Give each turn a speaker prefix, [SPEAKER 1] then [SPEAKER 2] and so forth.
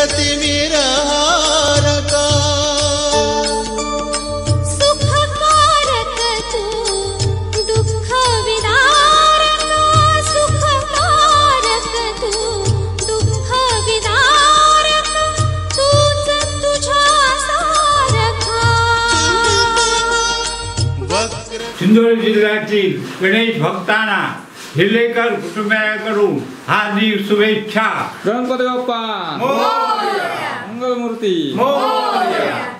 [SPEAKER 1] रति निरहार का
[SPEAKER 2] सुख कारक तू दुख विदारका
[SPEAKER 3] सिंधुदुर्ग जिल्ह्यातील गणेश भक्तांना हिल्लेकर कुटुंबियाकडून हार्दिक शुभेच्छा।
[SPEAKER 4] Ganpati Bappa. Murti. Oh,
[SPEAKER 3] oh, iya. Iya.